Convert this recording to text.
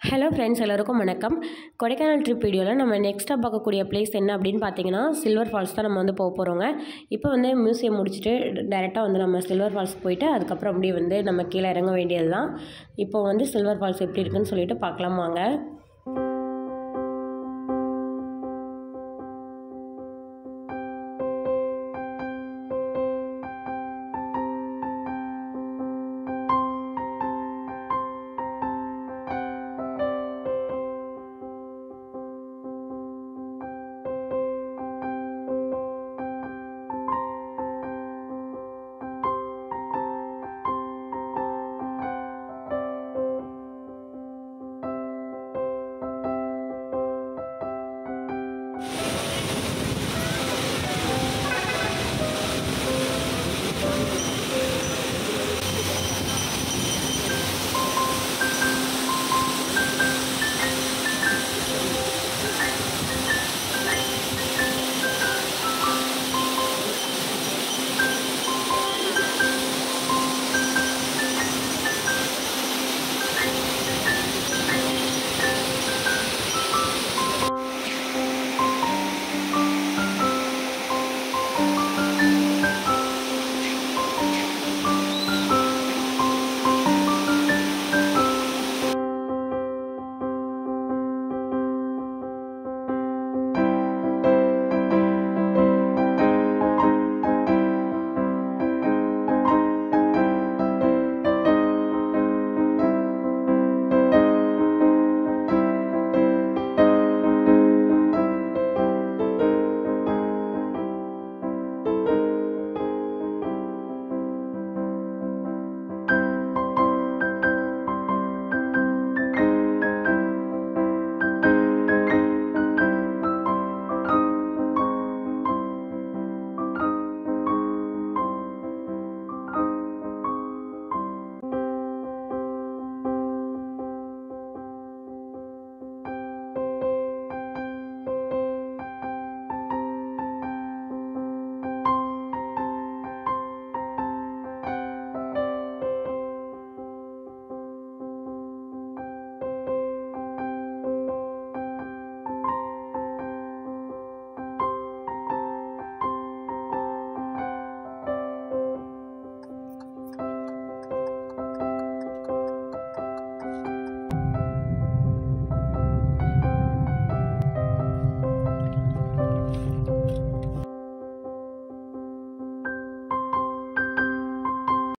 Hello friends எல்லோருக்கும் வணக்கம். Kodaikanal trip வீடியோவில் நம்ம நெக்ஸ்ட்டாக பார்க்கக்கூடிய பிளேஸ் என்ன அப்படின்னு பார்த்தீங்கன்னா சில்வர் ஃபால்ஸ் தான் நம்ம வந்து போக போகிறோங்க இப்போ வந்து மியூசியம் முடிச்சுட்டு டேரெக்டாக வந்து நம்ம சில்வர் ஃபால்ஸ் போயிட்டு அதுக்கப்புறம் அப்படியே வந்து நம்ம கீழே இறங்க வேண்டியது தான் இப்போ வந்து சில்வர் ஃபால்ஸ் எப்படி இருக்குன்னு சொல்லிட்டு பார்க்கலாம் வாங்க.